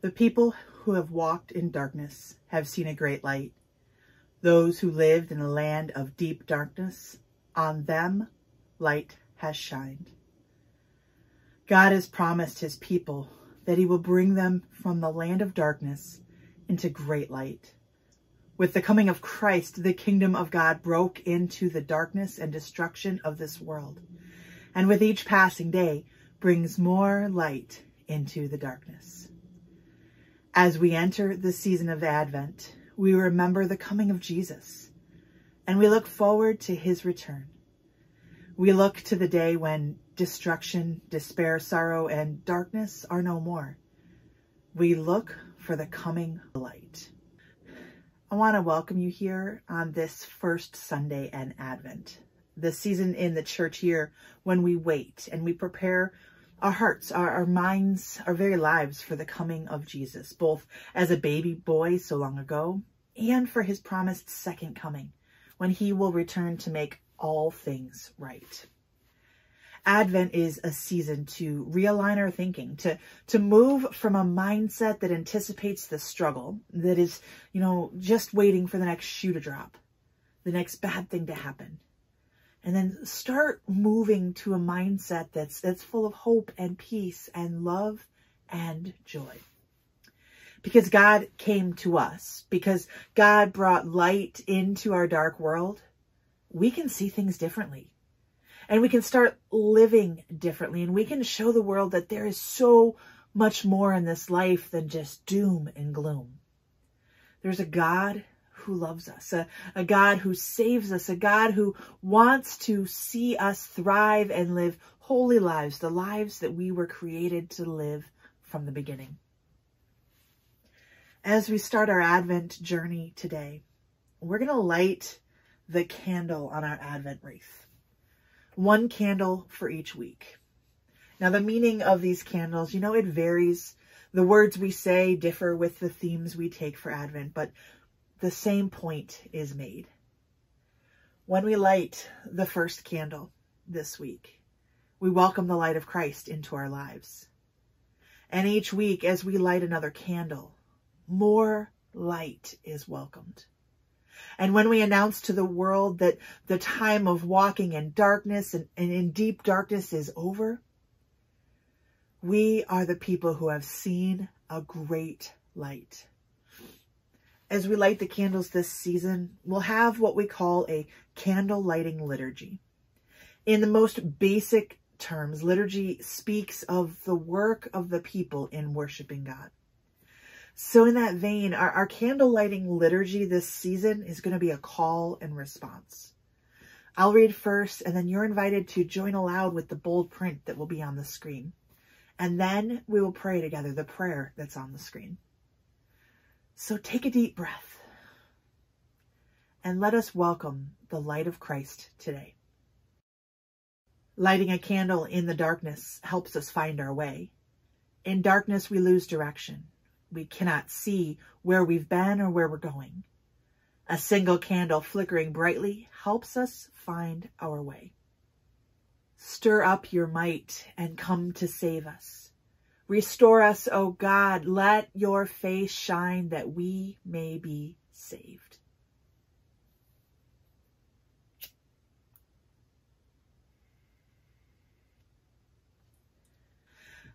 The people who have walked in darkness have seen a great light. Those who lived in a land of deep darkness, on them light has shined. God has promised his people that he will bring them from the land of darkness into great light. With the coming of Christ, the kingdom of God broke into the darkness and destruction of this world. And with each passing day brings more light into the darkness. As we enter the season of Advent, we remember the coming of Jesus, and we look forward to his return. We look to the day when destruction, despair, sorrow, and darkness are no more. We look for the coming light. I want to welcome you here on this first Sunday in Advent, the season in the church year when we wait and we prepare our hearts, our, our minds, our very lives for the coming of Jesus, both as a baby boy so long ago and for his promised second coming, when he will return to make all things right. Advent is a season to realign our thinking, to, to move from a mindset that anticipates the struggle, that is, you know, just waiting for the next shoe to drop, the next bad thing to happen, and then start moving to a mindset that's that's full of hope and peace and love and joy. Because God came to us. Because God brought light into our dark world. We can see things differently. And we can start living differently. And we can show the world that there is so much more in this life than just doom and gloom. There's a God who loves us, a, a God who saves us, a God who wants to see us thrive and live holy lives, the lives that we were created to live from the beginning. As we start our Advent journey today, we're going to light the candle on our Advent wreath. One candle for each week. Now, the meaning of these candles, you know, it varies. The words we say differ with the themes we take for Advent, but the same point is made. When we light the first candle this week, we welcome the light of Christ into our lives. And each week, as we light another candle, more light is welcomed. And when we announce to the world that the time of walking in darkness and, and, in deep darkness is over, we are the people who have seen a great light as we light the candles this season, we'll have what we call a candle lighting liturgy. In the most basic terms, liturgy speaks of the work of the people in worshiping God. So in that vein, our, our candle lighting liturgy this season is going to be a call and response. I'll read first, and then you're invited to join aloud with the bold print that will be on the screen. And then we will pray together the prayer that's on the screen. So take a deep breath and let us welcome the light of Christ today. Lighting a candle in the darkness helps us find our way. In darkness, we lose direction. We cannot see where we've been or where we're going. A single candle flickering brightly helps us find our way. Stir up your might and come to save us. Restore us, O God. Let your face shine that we may be saved.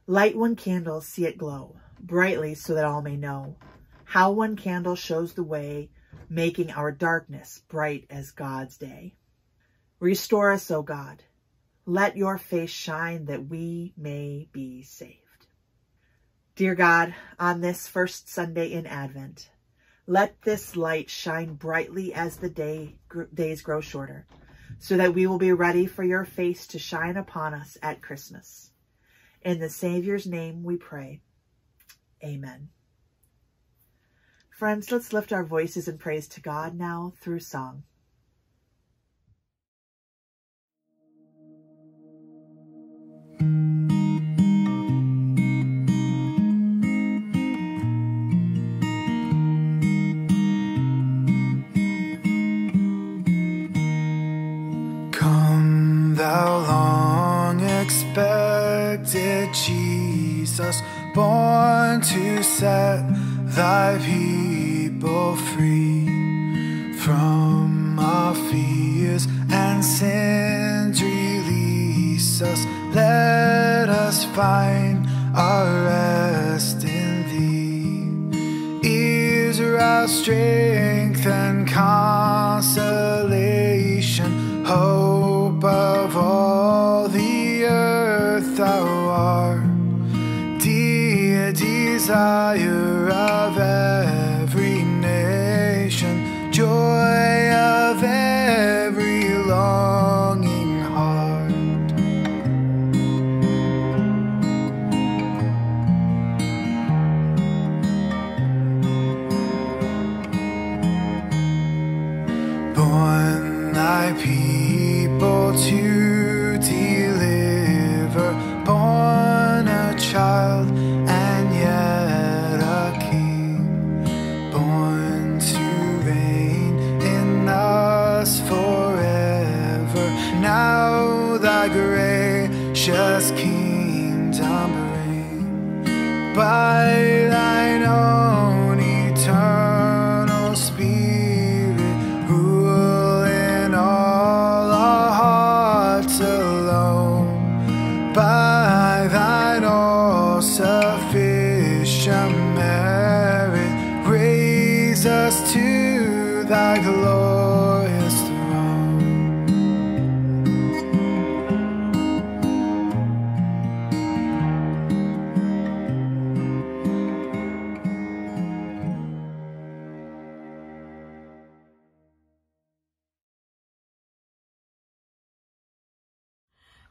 Light one candle, see it glow brightly so that all may know how one candle shows the way, making our darkness bright as God's day. Restore us, O God. Let your face shine that we may be saved. Dear God, on this first Sunday in Advent, let this light shine brightly as the day, gr days grow shorter, so that we will be ready for your face to shine upon us at Christmas. In the Savior's name we pray. Amen. Friends, let's lift our voices in praise to God now through song. Jesus, born to set thy people free from our fears and sins. Release us, let us find our rest in thee. Is our strength and calm. Desire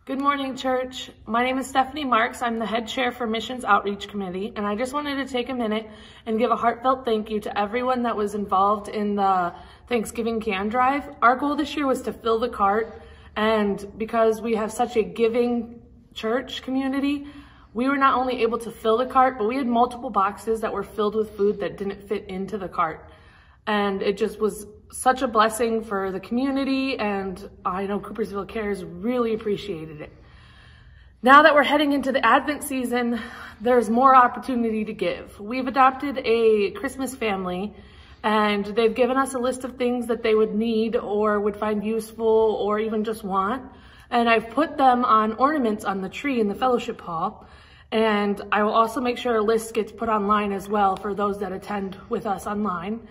Good morning, church. My name is Stephanie Marks. I'm the head chair for Missions Outreach Committee, and I just wanted to take a minute and give a heartfelt thank you to everyone that was involved in the Thanksgiving can drive. Our goal this year was to fill the cart, and because we have such a giving church community, we were not only able to fill the cart, but we had multiple boxes that were filled with food that didn't fit into the cart. And it just was such a blessing for the community, and I know Coopersville Cares really appreciated it. Now that we're heading into the Advent season, there's more opportunity to give. We've adopted a Christmas family, and they've given us a list of things that they would need or would find useful or even just want. And I've put them on ornaments on the tree in the fellowship hall. And I will also make sure a list gets put online as well for those that attend with us online.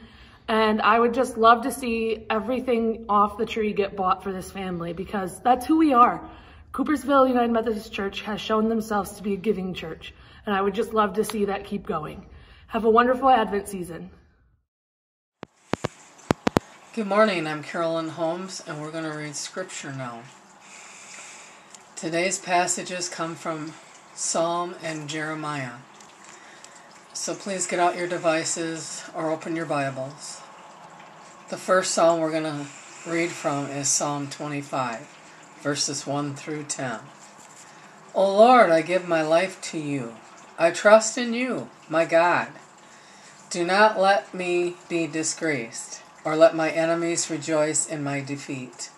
And I would just love to see everything off the tree get bought for this family because that's who we are. Coopersville United Methodist Church has shown themselves to be a giving church. And I would just love to see that keep going. Have a wonderful Advent season. Good morning, I'm Carolyn Holmes, and we're going to read scripture now. Today's passages come from Psalm and Jeremiah. So please get out your devices or open your Bibles. The first psalm we're going to read from is Psalm 25, verses 1 through 10. O Lord, I give my life to you. I trust in you, my God. Do not let me be disgraced, or let my enemies rejoice in my defeat.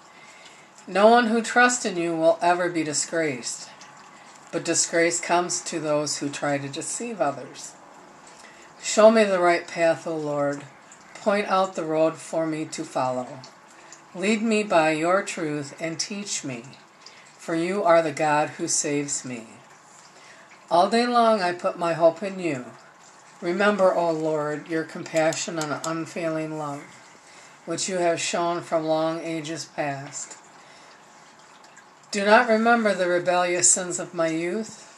No one who trusts in you will ever be disgraced, but disgrace comes to those who try to deceive others. Show me the right path, O Lord. Point out the road for me to follow. Lead me by your truth and teach me, for you are the God who saves me. All day long I put my hope in you. Remember, O Lord, your compassion and unfailing love, which you have shown from long ages past. Do not remember the rebellious sins of my youth.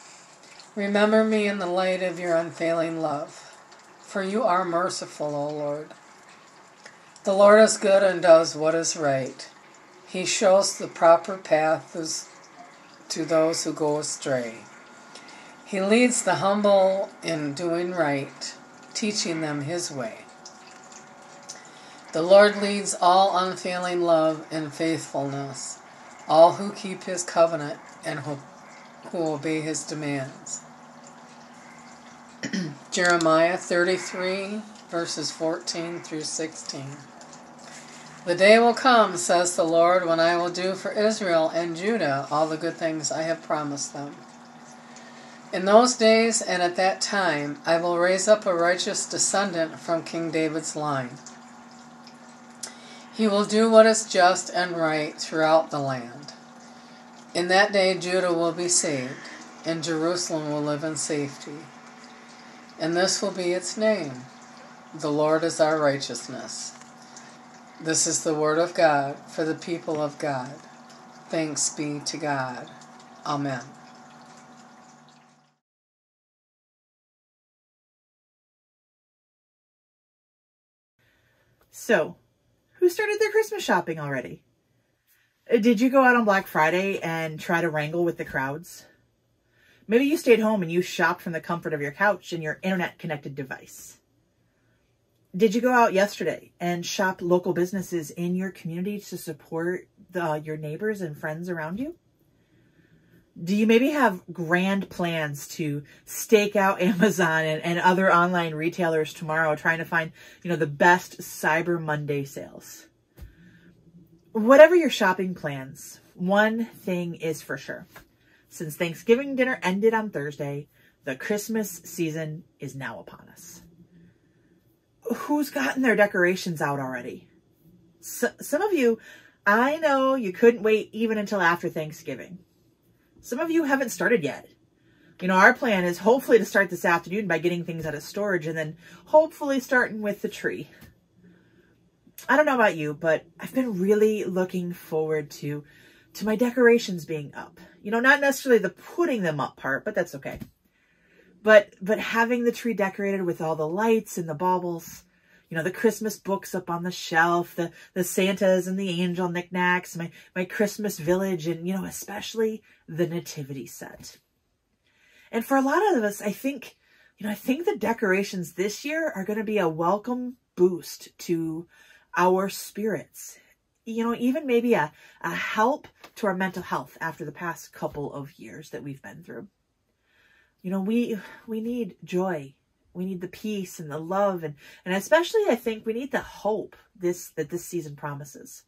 Remember me in the light of your unfailing love, for you are merciful, O Lord. The Lord is good and does what is right. He shows the proper paths to those who go astray. He leads the humble in doing right, teaching them his way. The Lord leads all unfailing love and faithfulness, all who keep his covenant and who, who obey his demands. Jeremiah 33, verses 14 through 16. The day will come, says the Lord, when I will do for Israel and Judah all the good things I have promised them. In those days and at that time, I will raise up a righteous descendant from King David's line. He will do what is just and right throughout the land. In that day, Judah will be saved, and Jerusalem will live in safety. And this will be its name The Lord is our righteousness. This is the word of God for the people of God. Thanks be to God. Amen. So, who started their Christmas shopping already? Uh, did you go out on Black Friday and try to wrangle with the crowds? Maybe you stayed home and you shopped from the comfort of your couch and your internet connected device. Did you go out yesterday and shop local businesses in your community to support the, your neighbors and friends around you? Do you maybe have grand plans to stake out Amazon and, and other online retailers tomorrow trying to find, you know, the best Cyber Monday sales? Whatever your shopping plans, one thing is for sure. Since Thanksgiving dinner ended on Thursday, the Christmas season is now upon us. Who's gotten their decorations out already? Some of you, I know you couldn't wait even until after Thanksgiving. Some of you haven't started yet. You know, our plan is hopefully to start this afternoon by getting things out of storage and then hopefully starting with the tree. I don't know about you, but I've been really looking forward to to my decorations being up. You know, not necessarily the putting them up part, but that's okay. But but having the tree decorated with all the lights and the baubles, you know, the Christmas books up on the shelf, the, the Santas and the angel knickknacks, my, my Christmas village, and, you know, especially the nativity set. And for a lot of us, I think, you know, I think the decorations this year are going to be a welcome boost to our spirits. You know, even maybe a, a help to our mental health after the past couple of years that we've been through. You know, we, we need joy we need the peace and the love and, and especially I think we need the hope this that this season promises.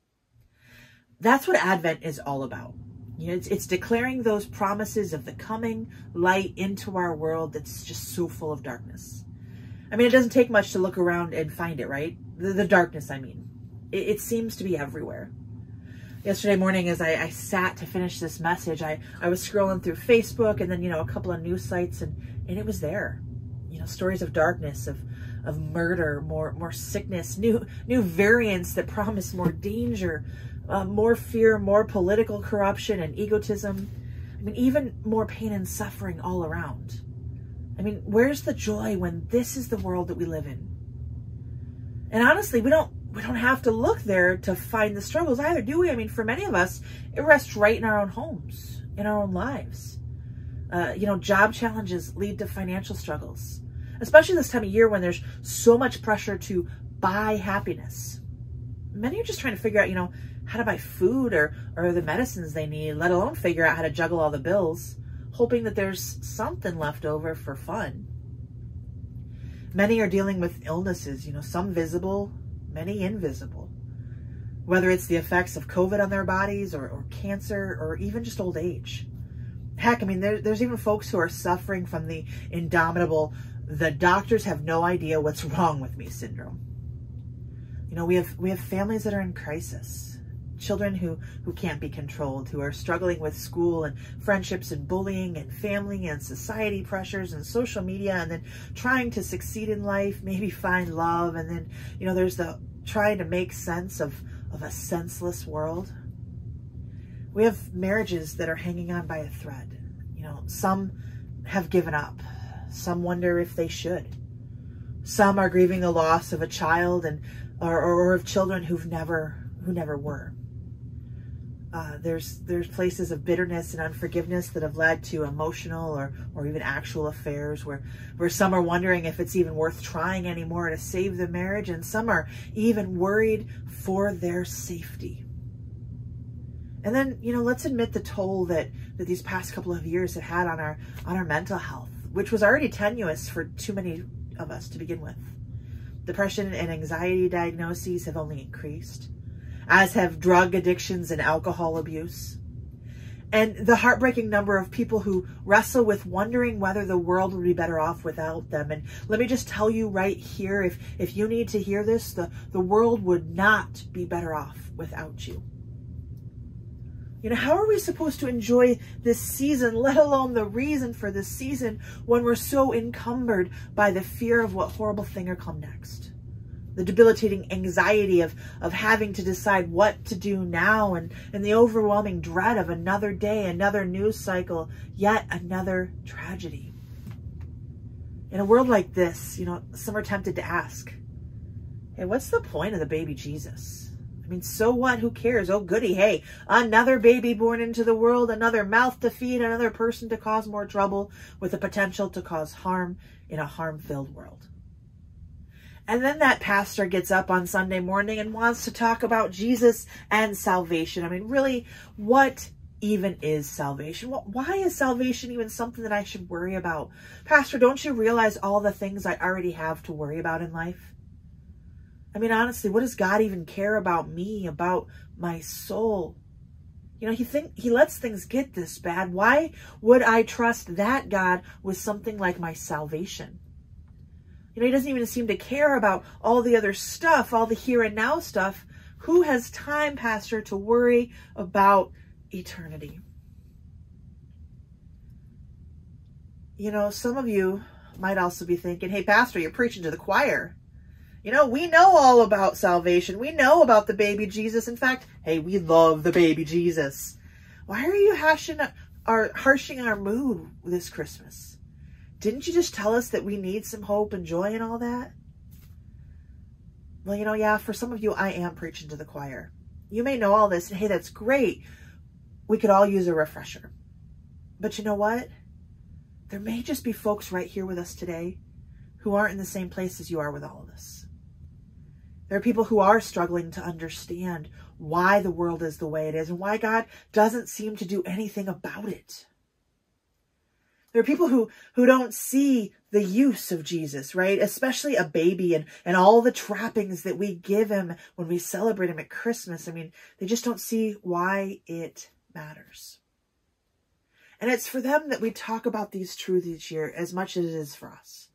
That's what Advent is all about. You know, it's, it's declaring those promises of the coming light into our world that's just so full of darkness. I mean, it doesn't take much to look around and find it, right? The, the darkness, I mean. It, it, seems to be everywhere. Yesterday morning, as I, I sat to finish this message, I, I was scrolling through Facebook and then, you know, a couple of news sites and, and it was there you know, stories of darkness, of of murder, more more sickness, new new variants that promise more danger, uh, more fear, more political corruption and egotism. I mean, even more pain and suffering all around. I mean, where's the joy when this is the world that we live in? And honestly, we don't we don't have to look there to find the struggles either, do we? I mean, for many of us, it rests right in our own homes, in our own lives. Uh, you know, job challenges lead to financial struggles especially this time of year when there's so much pressure to buy happiness. Many are just trying to figure out, you know, how to buy food or, or the medicines they need, let alone figure out how to juggle all the bills, hoping that there's something left over for fun. Many are dealing with illnesses, you know, some visible, many invisible. Whether it's the effects of COVID on their bodies or, or cancer or even just old age. Heck, I mean, there, there's even folks who are suffering from the indomitable the doctors have no idea what's wrong with me syndrome. You know, we have we have families that are in crisis. Children who who can't be controlled, who are struggling with school and friendships and bullying and family and society pressures and social media and then trying to succeed in life, maybe find love and then, you know, there's the trying to make sense of of a senseless world. We have marriages that are hanging on by a thread. You know, some have given up some wonder if they should. Some are grieving the loss of a child and or, or of children who've never who never were. Uh, there's there's places of bitterness and unforgiveness that have led to emotional or or even actual affairs where where some are wondering if it's even worth trying anymore to save the marriage and some are even worried for their safety. And then, you know, let's admit the toll that that these past couple of years have had on our on our mental health which was already tenuous for too many of us to begin with. Depression and anxiety diagnoses have only increased, as have drug addictions and alcohol abuse. and the heartbreaking number of people who wrestle with wondering whether the world would be better off without them. And let me just tell you right here, if, if you need to hear this, the, the world would not be better off without you. You know, how are we supposed to enjoy this season, let alone the reason for this season, when we're so encumbered by the fear of what horrible thing will come next? the debilitating anxiety of, of having to decide what to do now and, and the overwhelming dread of another day, another news cycle, yet another tragedy. In a world like this, you know, some are tempted to ask, hey, what's the point of the baby Jesus? I mean, so what? Who cares? Oh, goody. Hey, another baby born into the world, another mouth to feed, another person to cause more trouble with the potential to cause harm in a harm-filled world. And then that pastor gets up on Sunday morning and wants to talk about Jesus and salvation. I mean, really, what even is salvation? Why is salvation even something that I should worry about? Pastor, don't you realize all the things I already have to worry about in life? I mean, honestly, what does God even care about me, about my soul? You know, he think he lets things get this bad. Why would I trust that God with something like my salvation? You know, he doesn't even seem to care about all the other stuff, all the here and now stuff. Who has time, Pastor, to worry about eternity? You know, some of you might also be thinking, hey, Pastor, you're preaching to the choir. You know, we know all about salvation. We know about the baby Jesus. In fact, hey, we love the baby Jesus. Why are you hashing our, harshing our mood this Christmas? didn't you just tell us that we need some hope and joy and all that? Well, you know, yeah, for some of you, I am preaching to the choir. You may know all this, and hey, that's great. We could all use a refresher. But you know what? There may just be folks right here with us today who aren't in the same place as you are with all of this. There are people who are struggling to understand why the world is the way it is and why God doesn't seem to do anything about it. There are people who, who don't see the use of Jesus, right? Especially a baby and, and all the trappings that we give him when we celebrate him at Christmas. I mean, they just don't see why it matters. And it's for them that we talk about these truths each year as much as it is for us.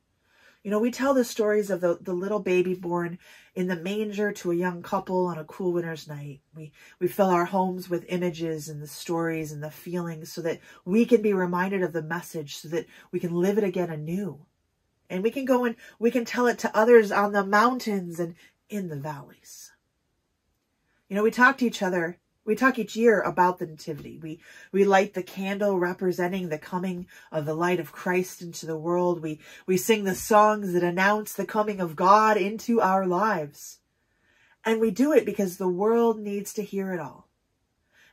You know, we tell the stories of the, the little baby born in the manger to a young couple on a cool winter's night. We, we fill our homes with images and the stories and the feelings so that we can be reminded of the message so that we can live it again anew. And we can go and we can tell it to others on the mountains and in the valleys. You know, we talk to each other we talk each year about the Nativity. We, we light the candle representing the coming of the light of Christ into the world. We, we sing the songs that announce the coming of God into our lives. And we do it because the world needs to hear it all.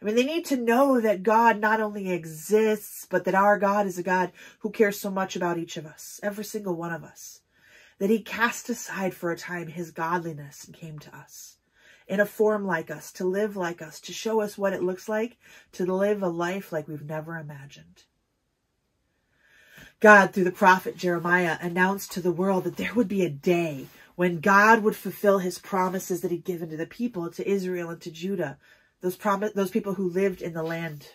I mean, they need to know that God not only exists, but that our God is a God who cares so much about each of us, every single one of us, that he cast aside for a time his godliness and came to us in a form like us, to live like us, to show us what it looks like to live a life like we've never imagined. God, through the prophet Jeremiah, announced to the world that there would be a day when God would fulfill his promises that he'd given to the people, to Israel and to Judah, those those people who lived in the land.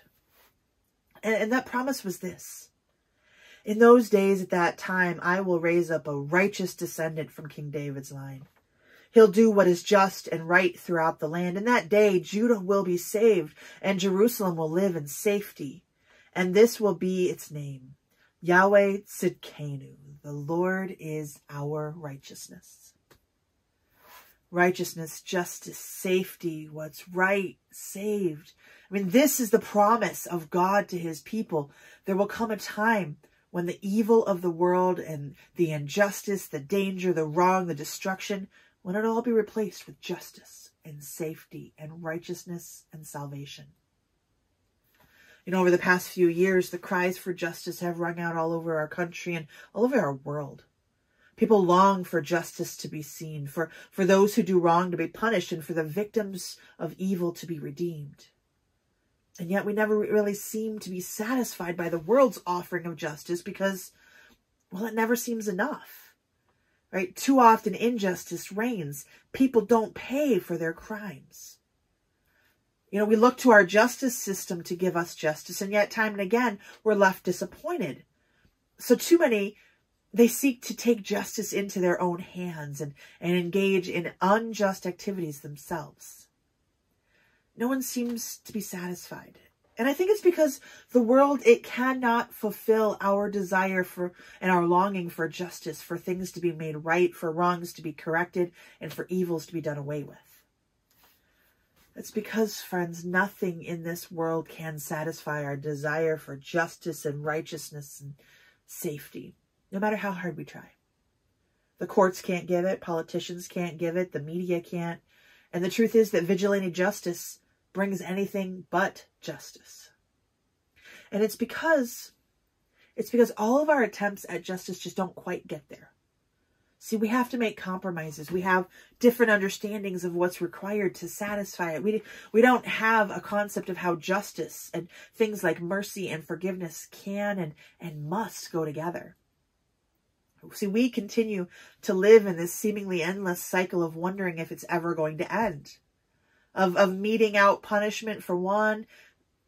And, and that promise was this. In those days at that time, I will raise up a righteous descendant from King David's line. He'll do what is just and right throughout the land. In that day, Judah will be saved and Jerusalem will live in safety. And this will be its name. Yahweh Tzidkenu. The Lord is our righteousness. Righteousness, justice, safety, what's right, saved. I mean, this is the promise of God to his people. There will come a time when the evil of the world and the injustice, the danger, the wrong, the destruction when it all be replaced with justice and safety and righteousness and salvation. You know, over the past few years, the cries for justice have rung out all over our country and all over our world. People long for justice to be seen, for, for those who do wrong to be punished, and for the victims of evil to be redeemed. And yet we never really seem to be satisfied by the world's offering of justice because, well, it never seems enough right? Too often injustice reigns. People don't pay for their crimes. You know, we look to our justice system to give us justice, and yet time and again, we're left disappointed. So too many, they seek to take justice into their own hands and, and engage in unjust activities themselves. No one seems to be satisfied. And I think it's because the world, it cannot fulfill our desire for and our longing for justice, for things to be made right, for wrongs to be corrected, and for evils to be done away with. It's because, friends, nothing in this world can satisfy our desire for justice and righteousness and safety, no matter how hard we try. The courts can't give it, politicians can't give it, the media can't. And the truth is that vigilante justice brings anything but justice. And it's because it's because all of our attempts at justice just don't quite get there. See, we have to make compromises. We have different understandings of what's required to satisfy it. We, we don't have a concept of how justice and things like mercy and forgiveness can and, and must go together. See, we continue to live in this seemingly endless cycle of wondering if it's ever going to end. Of, of meting out punishment for one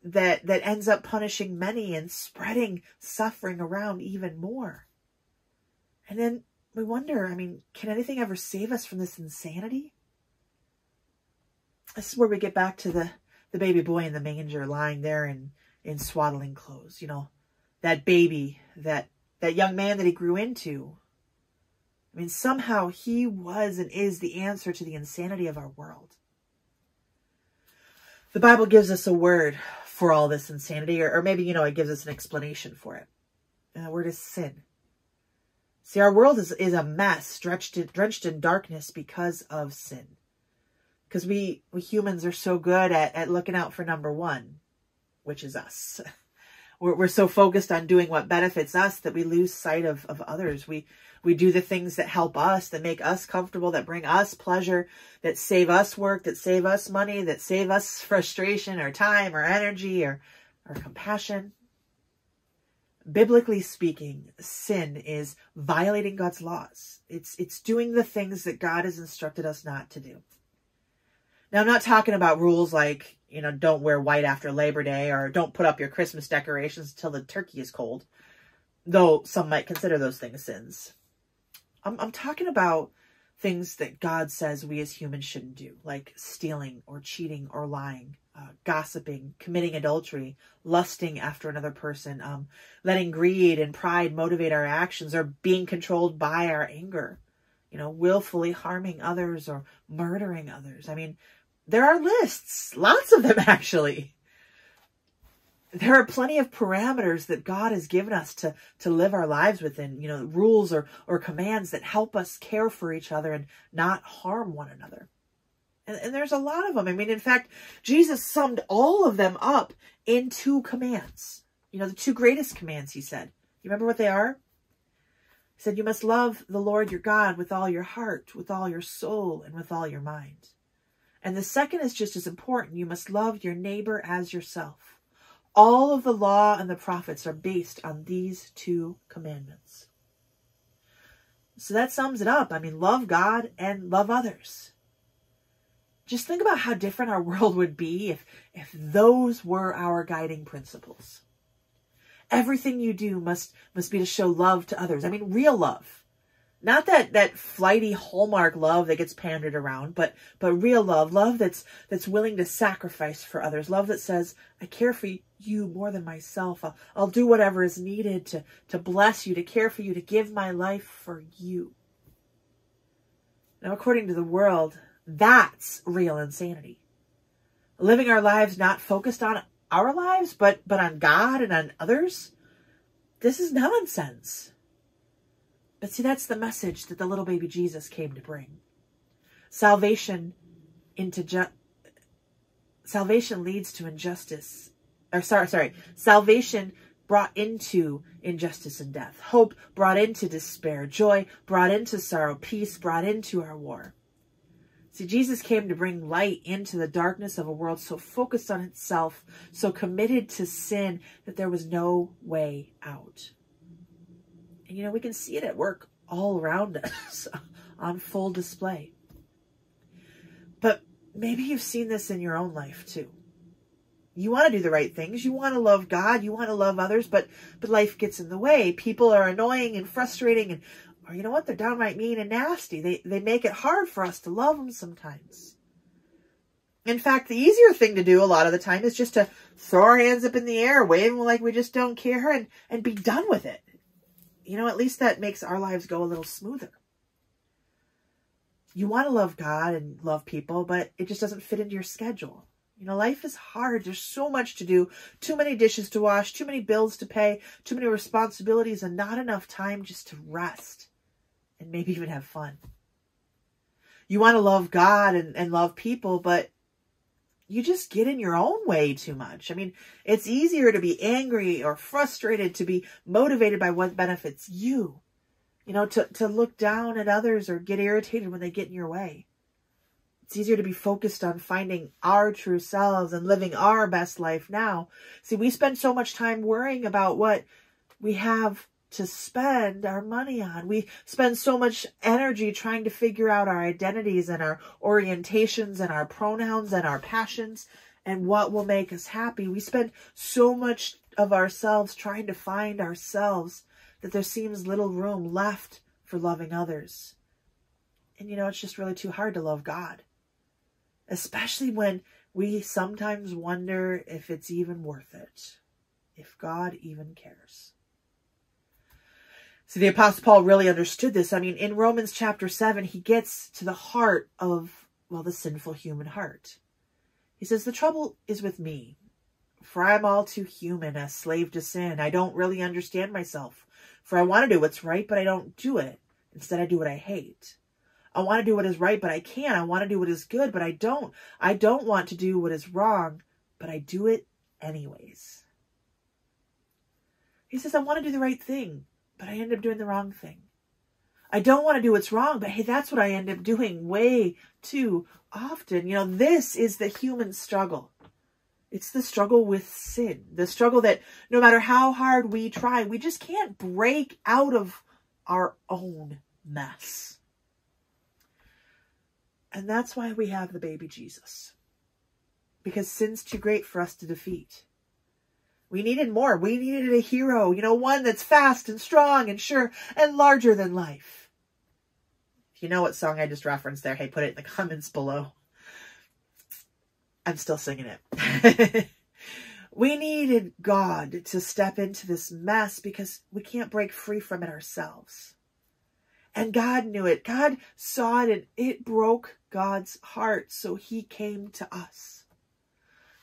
that, that ends up punishing many and spreading suffering around even more. And then we wonder, I mean, can anything ever save us from this insanity? This is where we get back to the, the baby boy in the manger lying there in, in swaddling clothes. You know, that baby, that, that young man that he grew into. I mean, somehow he was and is the answer to the insanity of our world. The Bible gives us a word for all this insanity, or, or maybe, you know, it gives us an explanation for it. And the word is sin. See, our world is, is a mess, drenched in, drenched in darkness because of sin. Because we, we humans are so good at, at looking out for number one, which is us. We're, we're so focused on doing what benefits us that we lose sight of, of others. We, we do the things that help us, that make us comfortable, that bring us pleasure, that save us work, that save us money, that save us frustration or time or energy or, or compassion biblically speaking, sin is violating God's laws. It's, it's doing the things that God has instructed us not to do. Now, I'm not talking about rules like, you know, don't wear white after Labor Day or don't put up your Christmas decorations until the turkey is cold, though some might consider those things sins. I'm, I'm talking about things that God says we as humans shouldn't do, like stealing or cheating or lying, uh, gossiping, committing adultery, lusting after another person, um, letting greed and pride motivate our actions, or being controlled by our anger, you know, willfully harming others or murdering others. I mean, there are lists, lots of them actually. There are plenty of parameters that God has given us to, to live our lives within, you know, rules or, or commands that help us care for each other and not harm one another. And, and there's a lot of them. I mean, in fact, Jesus summed all of them up in two commands. You know, the two greatest commands, he said. You remember what they are? He said, you must love the Lord your God with all your heart, with all your soul, and with all your mind. And the second is just as important. You must love your neighbor as yourself. All of the law and the prophets are based on these two commandments. So that sums it up. I mean, love God and love others. Just think about how different our world would be if, if those were our guiding principles. Everything you do must, must be to show love to others. I mean, real love. Not that, that flighty hallmark love that gets pandered around, but, but real love, love that's, that's willing to sacrifice for others, love that says, I care for you more than myself. I'll, I'll do whatever is needed to, to bless you, to care for you, to give my life for you. Now, according to the world, that's real insanity. Living our lives not focused on our lives, but, but on God and on others. This is nonsense. But see, that's the message that the little baby Jesus came to bring. Salvation into ju- salvation leads to injustice. Or sorry, sorry. Salvation brought into injustice and death. Hope brought into despair. Joy brought into sorrow. Peace brought into our war. See, Jesus came to bring light into the darkness of a world so focused on itself, so committed to sin that there was no way out. And you know, we can see it at work all around us on full display. But maybe you've seen this in your own life too. You want to do the right things. You want to love God. You want to love others, but but life gets in the way. People are annoying and frustrating and or you know what? They're downright mean and nasty. They they make it hard for us to love them sometimes. In fact, the easier thing to do a lot of the time is just to throw our hands up in the air, wave them like we just don't care and, and be done with it. You know, at least that makes our lives go a little smoother. You want to love God and love people, but it just doesn't fit into your schedule. You know, life is hard. There's so much to do, too many dishes to wash, too many bills to pay, too many responsibilities, and not enough time just to rest and maybe even have fun. You want to love God and, and love people, but you just get in your own way too much. I mean, it's easier to be angry or frustrated to be motivated by what benefits you. You know, to, to look down at others or get irritated when they get in your way. It's easier to be focused on finding our true selves and living our best life now. See, we spend so much time worrying about what we have to spend our money on. We spend so much energy trying to figure out our identities and our orientations and our pronouns and our passions and what will make us happy. We spend so much of ourselves trying to find ourselves that there seems little room left for loving others. And you know, it's just really too hard to love God, especially when we sometimes wonder if it's even worth it, if God even cares. See, the Apostle Paul really understood this. I mean, in Romans chapter 7, he gets to the heart of, well, the sinful human heart. He says, The trouble is with me, for I am all too human, a slave to sin. I don't really understand myself, for I want to do what's right, but I don't do it. Instead, I do what I hate. I want to do what is right, but I can't. I want to do what is good, but I don't. I don't want to do what is wrong, but I do it anyways. He says, I want to do the right thing, but I end up doing the wrong thing. I don't want to do what's wrong, but hey, that's what I end up doing way too often. You know, this is the human struggle. It's the struggle with sin, the struggle that no matter how hard we try, we just can't break out of our own mess. And that's why we have the baby Jesus. Because sin's too great for us to defeat. We needed more. We needed a hero, you know, one that's fast and strong and sure and larger than life. If you know what song I just referenced there, hey, put it in the comments below. I'm still singing it. we needed God to step into this mess because we can't break free from it ourselves. And God knew it. God saw it and it broke God's heart. So he came to us.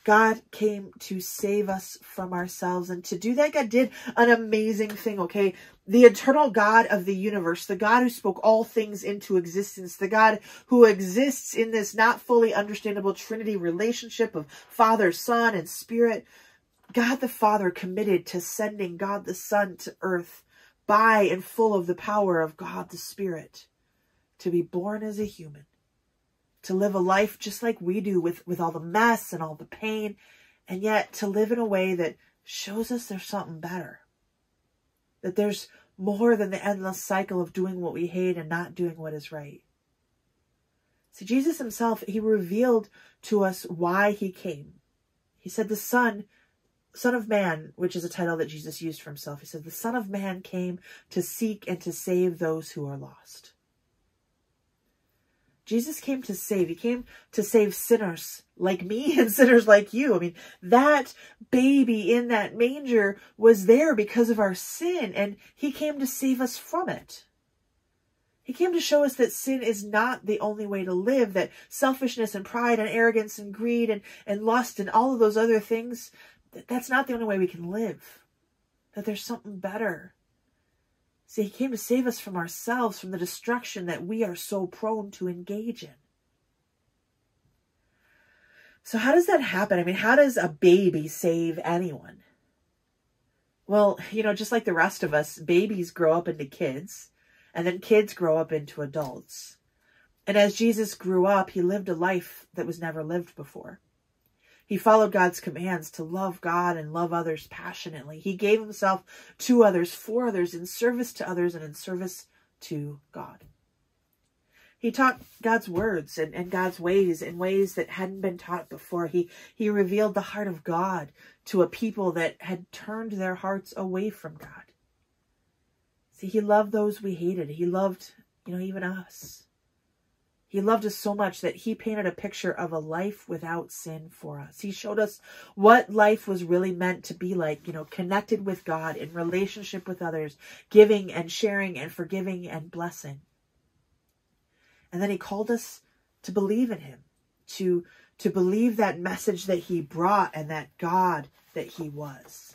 God came to save us from ourselves. And to do that, God did an amazing thing, okay? The eternal God of the universe, the God who spoke all things into existence, the God who exists in this not fully understandable Trinity relationship of Father, Son, and Spirit. God the Father committed to sending God the Son to earth by and full of the power of God the Spirit to be born as a human to live a life just like we do with, with all the mess and all the pain, and yet to live in a way that shows us there's something better. That there's more than the endless cycle of doing what we hate and not doing what is right. See, Jesus himself, he revealed to us why he came. He said the Son, Son of Man, which is a title that Jesus used for himself, he said the Son of Man came to seek and to save those who are lost. Jesus came to save. He came to save sinners like me and sinners like you. I mean, that baby in that manger was there because of our sin, and he came to save us from it. He came to show us that sin is not the only way to live, that selfishness and pride and arrogance and greed and, and lust and all of those other things, that that's not the only way we can live. That there's something better See, he came to save us from ourselves, from the destruction that we are so prone to engage in. So how does that happen? I mean, how does a baby save anyone? Well, you know, just like the rest of us, babies grow up into kids, and then kids grow up into adults. And as Jesus grew up, he lived a life that was never lived before. He followed God's commands to love God and love others passionately. He gave himself to others, for others, in service to others, and in service to God. He taught God's words and, and God's ways in ways that hadn't been taught before. He, he revealed the heart of God to a people that had turned their hearts away from God. See, he loved those we hated. He loved, you know, even us. He loved us so much that he painted a picture of a life without sin for us. He showed us what life was really meant to be like, you know, connected with God, in relationship with others, giving and sharing and forgiving and blessing. And then he called us to believe in him, to, to believe that message that he brought and that God that he was.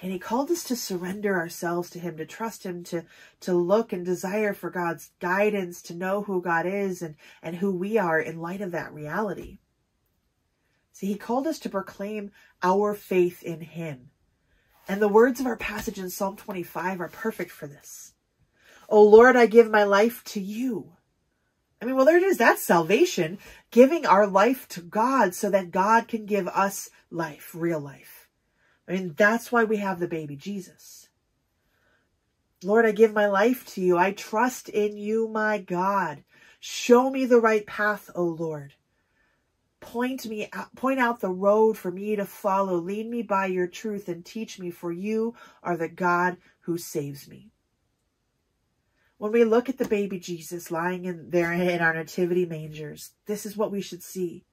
And he called us to surrender ourselves to him, to trust him, to, to look and desire for God's guidance, to know who God is and, and who we are in light of that reality. See, he called us to proclaim our faith in him. And the words of our passage in Psalm 25 are perfect for this. O Lord, I give my life to you. I mean, well, there it is. That's salvation, giving our life to God so that God can give us life, real life. I mean, that's why we have the baby Jesus. Lord, I give my life to you. I trust in you, my God. Show me the right path, O Lord. Point me point out the road for me to follow. Lead me by your truth and teach me, for you are the God who saves me. When we look at the baby Jesus lying in there in our nativity mangers, this is what we should see.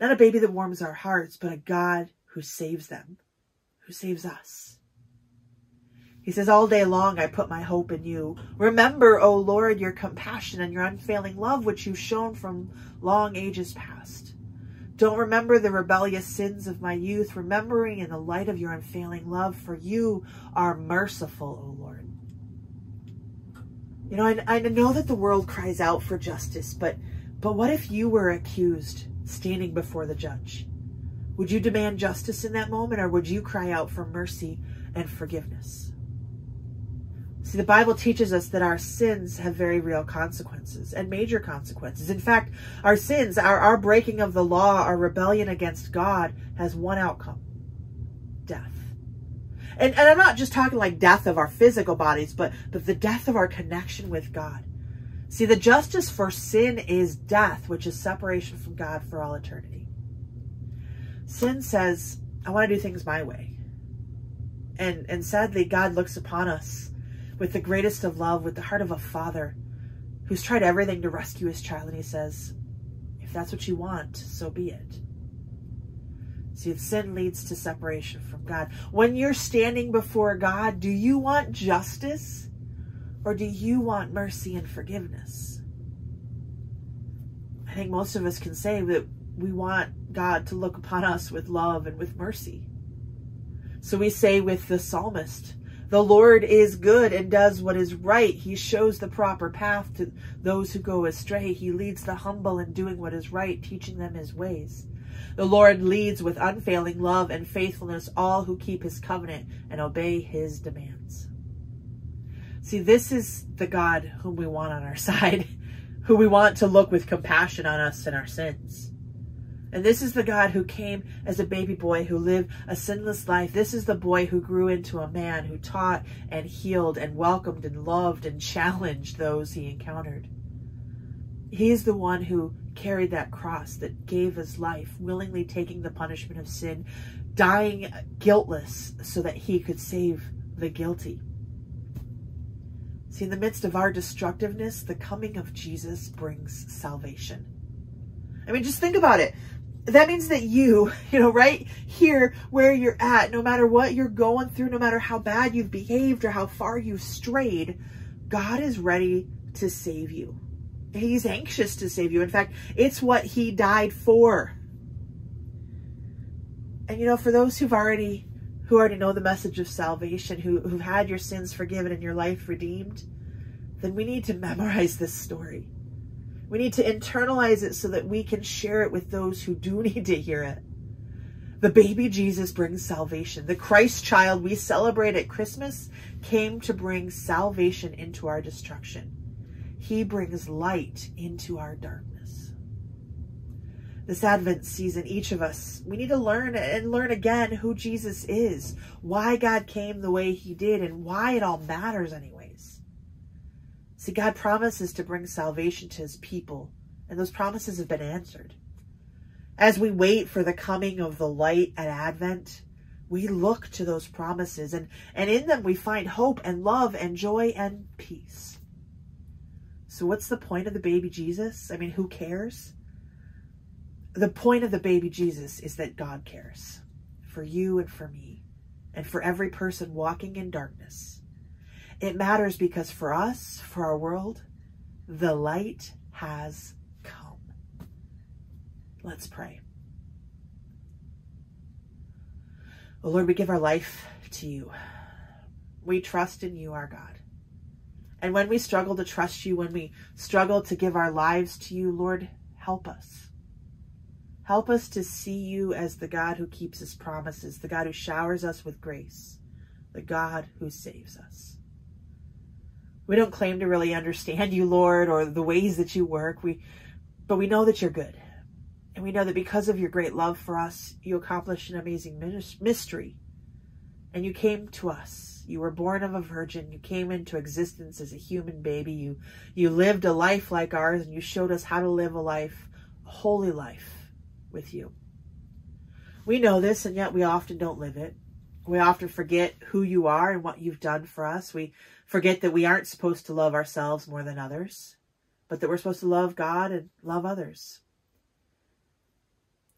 Not a baby that warms our hearts, but a God who saves them who saves us. He says, All day long I put my hope in you. Remember, O Lord, your compassion and your unfailing love, which you've shown from long ages past. Don't remember the rebellious sins of my youth, remembering in the light of your unfailing love, for you are merciful, O Lord. You know, I, I know that the world cries out for justice, but, but what if you were accused standing before the judge? Would you demand justice in that moment or would you cry out for mercy and forgiveness? See, the Bible teaches us that our sins have very real consequences and major consequences. In fact, our sins, our, our breaking of the law, our rebellion against God has one outcome, death. And, and I'm not just talking like death of our physical bodies, but, but the death of our connection with God. See, the justice for sin is death, which is separation from God for all eternity. Sin says, I want to do things my way. And, and sadly, God looks upon us with the greatest of love, with the heart of a father who's tried everything to rescue his child. And he says, if that's what you want, so be it. See, sin leads to separation from God. When you're standing before God, do you want justice or do you want mercy and forgiveness? I think most of us can say that we want God to look upon us with love and with mercy. So we say with the psalmist, the Lord is good and does what is right. He shows the proper path to those who go astray. He leads the humble in doing what is right, teaching them his ways. The Lord leads with unfailing love and faithfulness all who keep his covenant and obey his demands. See, this is the God whom we want on our side, who we want to look with compassion on us and our sins. And this is the God who came as a baby boy who lived a sinless life. This is the boy who grew into a man who taught and healed and welcomed and loved and challenged those he encountered. He is the one who carried that cross that gave his life, willingly taking the punishment of sin, dying guiltless so that he could save the guilty. See, in the midst of our destructiveness, the coming of Jesus brings salvation. I mean, just think about it that means that you, you know, right here where you're at, no matter what you're going through, no matter how bad you've behaved or how far you've strayed, God is ready to save you. He's anxious to save you. In fact, it's what he died for. And you know, for those who've already who already know the message of salvation, who, who've had your sins forgiven and your life redeemed, then we need to memorize this story. We need to internalize it so that we can share it with those who do need to hear it. The baby Jesus brings salvation. The Christ child we celebrate at Christmas came to bring salvation into our destruction. He brings light into our darkness. This Advent season, each of us, we need to learn and learn again who Jesus is, why God came the way he did, and why it all matters anyway. See, God promises to bring salvation to his people, and those promises have been answered. As we wait for the coming of the light at Advent, we look to those promises, and, and in them we find hope and love and joy and peace. So, what's the point of the baby Jesus? I mean, who cares? The point of the baby Jesus is that God cares for you and for me, and for every person walking in darkness. It matters because for us, for our world, the light has come. Let's pray. Oh Lord, we give our life to you. We trust in you, our God. And when we struggle to trust you, when we struggle to give our lives to you, Lord, help us. Help us to see you as the God who keeps his promises, the God who showers us with grace, the God who saves us. We don't claim to really understand you, Lord, or the ways that you work. We, but we know that you're good. And we know that because of your great love for us, you accomplished an amazing mystery. And you came to us. You were born of a virgin. You came into existence as a human baby. You, you lived a life like ours, and you showed us how to live a life, a holy life with you. We know this, and yet we often don't live it. We often forget who you are and what you've done for us. We forget that we aren't supposed to love ourselves more than others, but that we're supposed to love God and love others.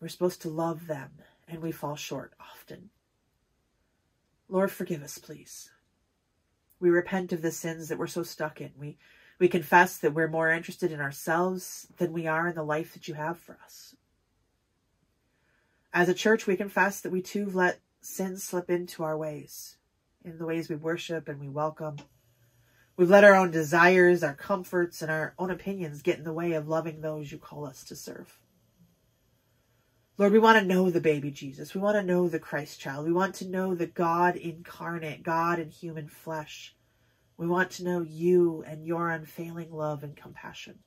We're supposed to love them, and we fall short often. Lord, forgive us, please. We repent of the sins that we're so stuck in. We, we confess that we're more interested in ourselves than we are in the life that you have for us. As a church, we confess that we too have let sin slip into our ways, in the ways we worship and we welcome. We've let our own desires, our comforts, and our own opinions get in the way of loving those you call us to serve. Lord, we want to know the baby Jesus. We want to know the Christ child. We want to know the God incarnate, God in human flesh. We want to know you and your unfailing love and compassion.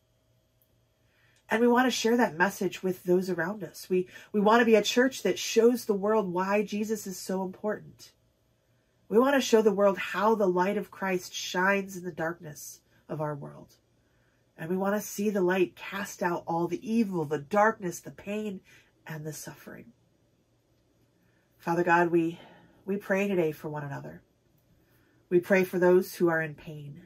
And we want to share that message with those around us. We, we want to be a church that shows the world why Jesus is so important. We want to show the world how the light of Christ shines in the darkness of our world. And we want to see the light cast out all the evil, the darkness, the pain, and the suffering. Father God, we, we pray today for one another. We pray for those who are in pain.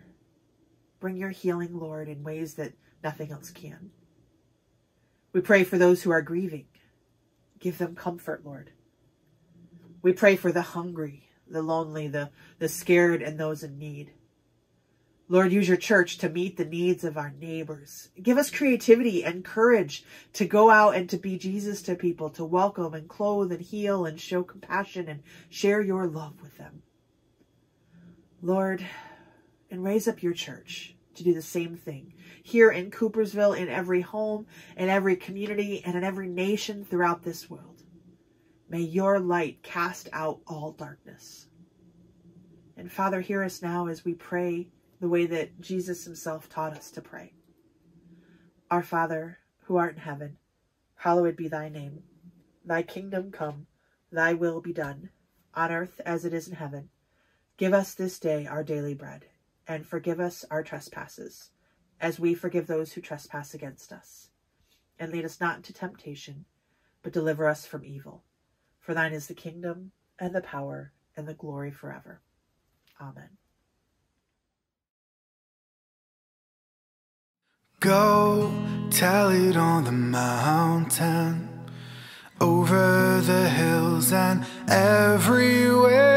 Bring your healing, Lord, in ways that nothing else can. We pray for those who are grieving. Give them comfort, Lord. We pray for the hungry, the lonely, the, the scared, and those in need. Lord, use your church to meet the needs of our neighbors. Give us creativity and courage to go out and to be Jesus to people, to welcome and clothe and heal and show compassion and share your love with them. Lord, and raise up your church to do the same thing here in Coopersville, in every home, in every community, and in every nation throughout this world. May your light cast out all darkness. And Father, hear us now as we pray the way that Jesus himself taught us to pray. Our Father, who art in heaven, hallowed be thy name. Thy kingdom come, thy will be done, on earth as it is in heaven. Give us this day our daily bread and forgive us our trespasses, as we forgive those who trespass against us. And lead us not into temptation, but deliver us from evil. For thine is the kingdom, and the power, and the glory forever. Amen. Go tell it on the mountain, over the hills and everywhere.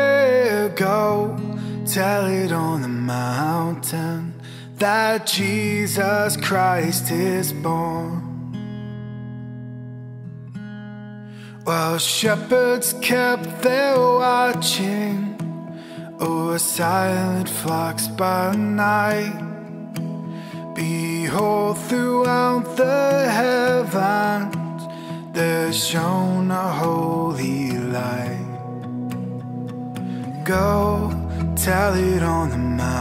Go tell it on the mountain that Jesus Christ is born. While shepherds kept their watching over silent flocks by night, behold, throughout the heavens there shone a holy light. Go tell it on the mountain,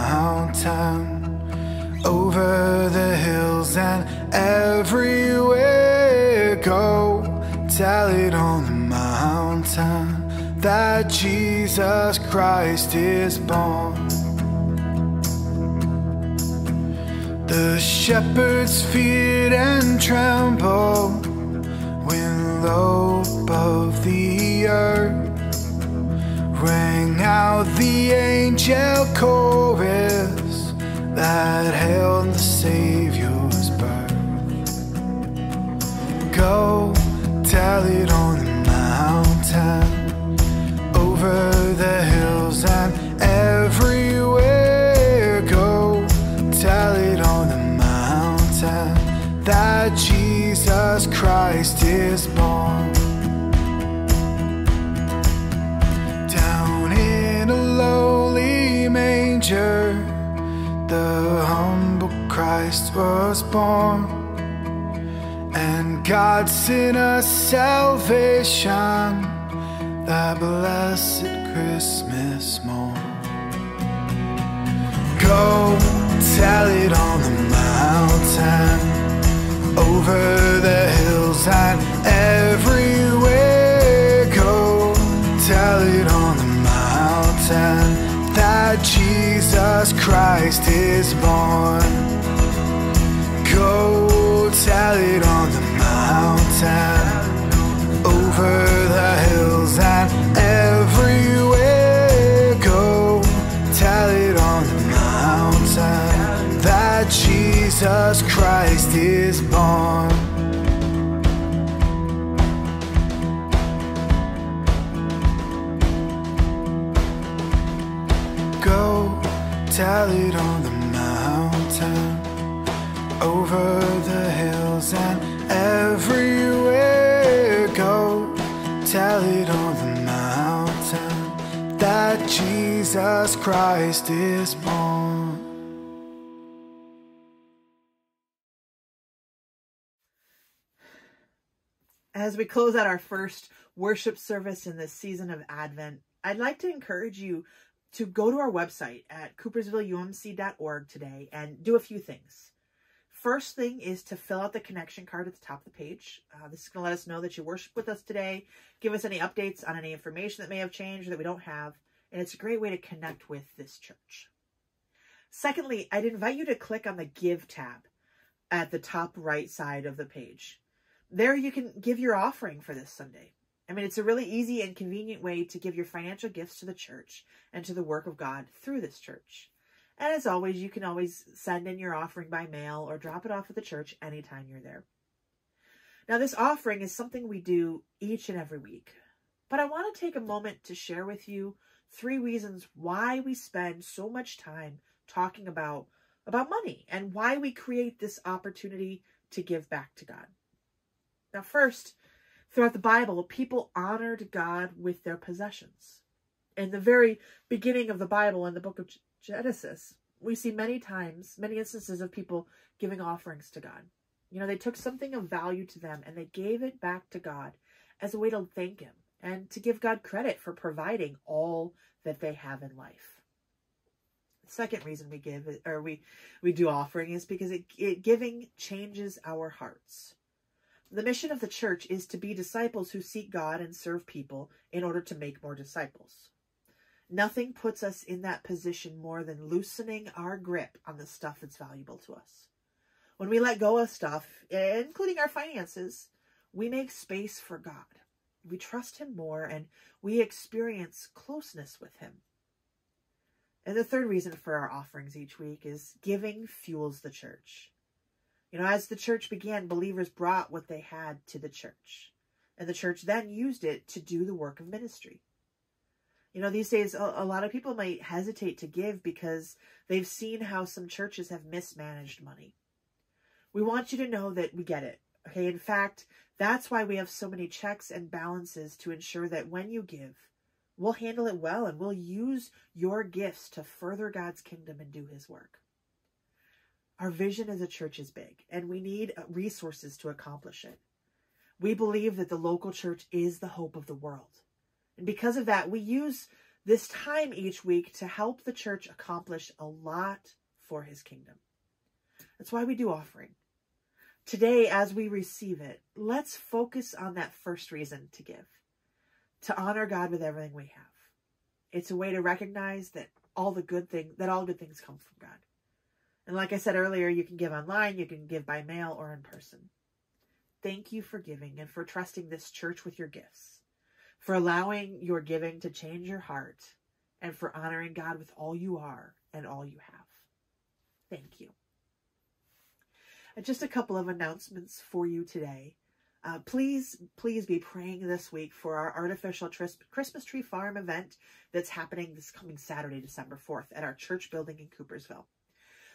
that Jesus Christ is born. The shepherds feared and trembled when low above the earth rang out the angel chorus that hailed the Savior's birth. Go tell it on the mountain, over the hills and everywhere. Go tell it on the mountain that Jesus Christ is born. Down in a lowly manger, the humble Christ was born. And God sent us salvation that blessed Christmas morn. Go tell it on the mountain, over the hills and everywhere. Go tell it on the mountain that Jesus Christ is born. Go tell it on the mountain, over Jesus Christ is born. As we close out our first worship service in this season of Advent, I'd like to encourage you to go to our website at coopersvilleumc.org today and do a few things. First thing is to fill out the connection card at the top of the page. Uh, this is going to let us know that you worship with us today, give us any updates on any information that may have changed that we don't have, and it's a great way to connect with this church. Secondly, I'd invite you to click on the Give tab at the top right side of the page. There you can give your offering for this Sunday. I mean, it's a really easy and convenient way to give your financial gifts to the church and to the work of God through this church. And as always, you can always send in your offering by mail or drop it off at the church anytime you're there. Now, this offering is something we do each and every week. But I want to take a moment to share with you three reasons why we spend so much time talking about, about money and why we create this opportunity to give back to God. Now, first, throughout the Bible, people honored God with their possessions. In the very beginning of the Bible, in the book of Genesis, we see many times, many instances of people giving offerings to God. You know, they took something of value to them and they gave it back to God as a way to thank Him and to give God credit for providing all that they have in life. The second reason we give or we we do offering is because it, it giving changes our hearts. The mission of the church is to be disciples who seek God and serve people in order to make more disciples. Nothing puts us in that position more than loosening our grip on the stuff that's valuable to us. When we let go of stuff, including our finances, we make space for God. We trust Him more and we experience closeness with Him. And the third reason for our offerings each week is giving fuels the church. You know, as the church began, believers brought what they had to the church. And the church then used it to do the work of ministry. You know, these days, a, lot of people might hesitate to give because they've seen how some churches have mismanaged money. We want you to know that we get it. Okay. In fact, that's why we have so many checks and balances to ensure that when you give, we'll handle it well and we'll use your gifts to further God's kingdom and do his work. Our vision as a church is big and we need resources to accomplish it. We believe that the local church is the hope of the world. And because of that, we use this time each week to help the church accomplish a lot for his kingdom. That's why we do offering. Today, as we receive it, let's focus on that first reason to give, to honor God with everything we have. It's a way to recognize that all the good things, that all good things come from God. And like I said earlier, you can give online, you can give by mail or in person. Thank you for giving and for trusting this church with your gifts, for allowing your giving to change your heart, and for honoring God with all you are and all you have. Thank you. And just a couple of announcements for you today. Uh, please, please be praying this week for our artificial Christmas tree farm event that's happening this coming Saturday, December 4th at our church building in Coopersville.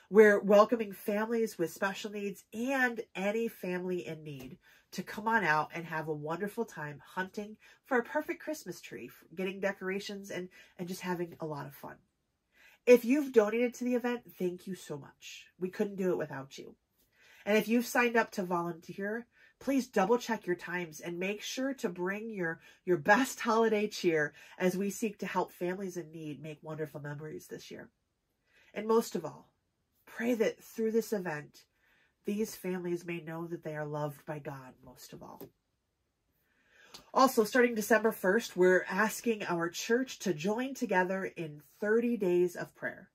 We're welcoming families with special needs and any family in need to come on out and have a wonderful time hunting for a perfect Christmas tree, getting decorations and, and just having a lot of fun. If you've donated to the event, thank you so much. We couldn't do it without you. And if you've signed up to volunteer, please double check your times and make sure to bring your, your best holiday cheer as we seek to help families in need make wonderful memories this year. And most of all, pray that through this event, these families may know that they are loved by God most of all. Also, starting December 1st, we're asking our church to join together in 30 days of prayer.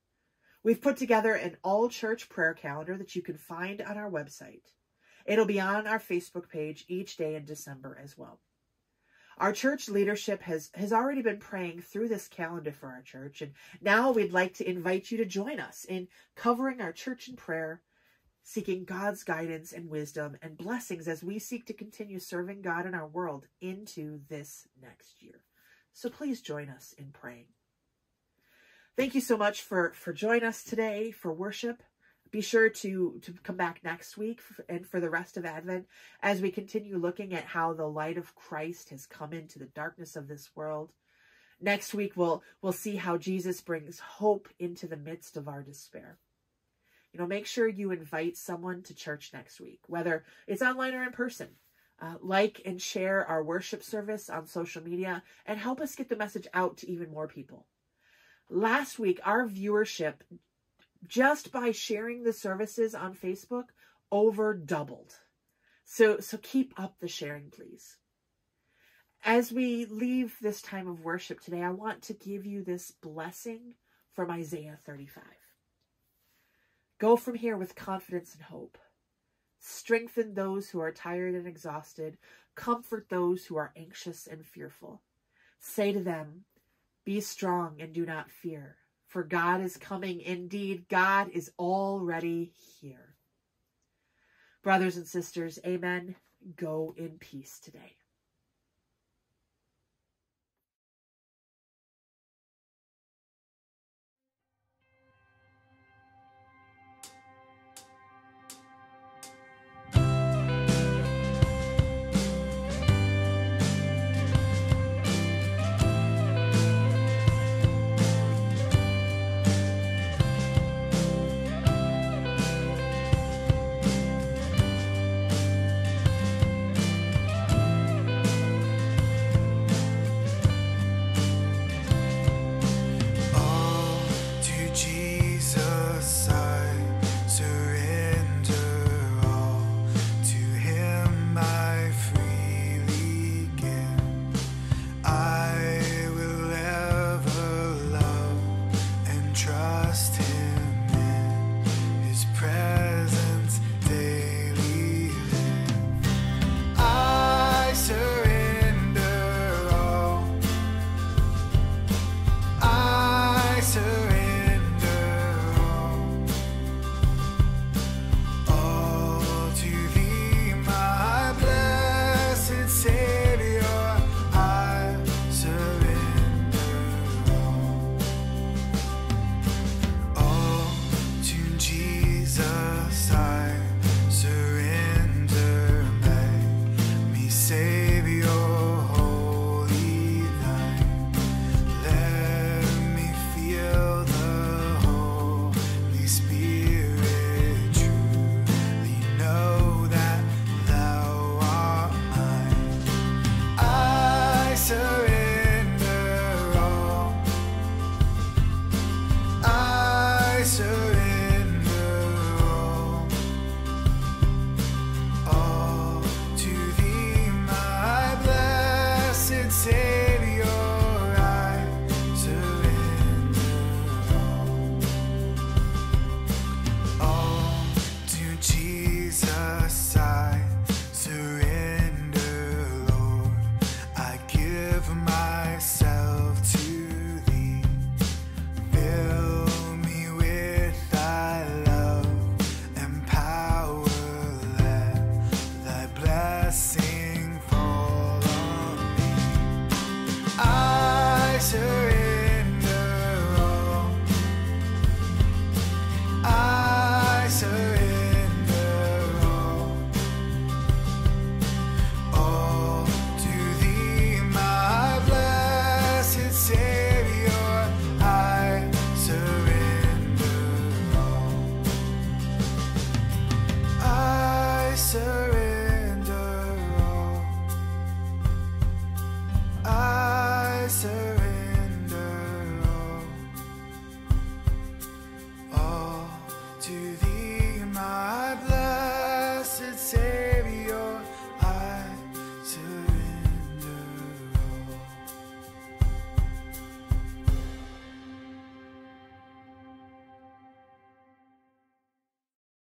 We've put together an all church prayer calendar that you can find on our website. It'll be on our Facebook page each day in December as well. Our church leadership has, has already been praying through this calendar for our church, and now we'd like to invite you to join us in covering our church in prayer, seeking God's guidance and wisdom and blessings as we seek to continue serving God in our world into this next year. So please join us in praying. Thank you so much for, for joining us today for worship. Be sure to, to come back next week and for the rest of Advent as we continue looking at how the light of Christ has come into the darkness of this world. Next week, we'll, we'll see how Jesus brings hope into the midst of our despair. You know, make sure you invite someone to church next week, whether it's online or in person. Uh, like and share our worship service on social media and help us get the message out to even more people. Last week, our viewership just by sharing the services on Facebook over doubled. So, so keep up the sharing, please. As we leave this time of worship today, I want to give you this blessing from Isaiah 35. Go from here with confidence and hope. Strengthen those who are tired and exhausted. Comfort those who are anxious and fearful. Say to them, Be strong and do not fear for God is coming. Indeed, God is already here. Brothers and sisters, amen. Go in peace today.